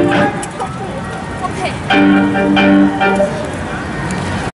Okay.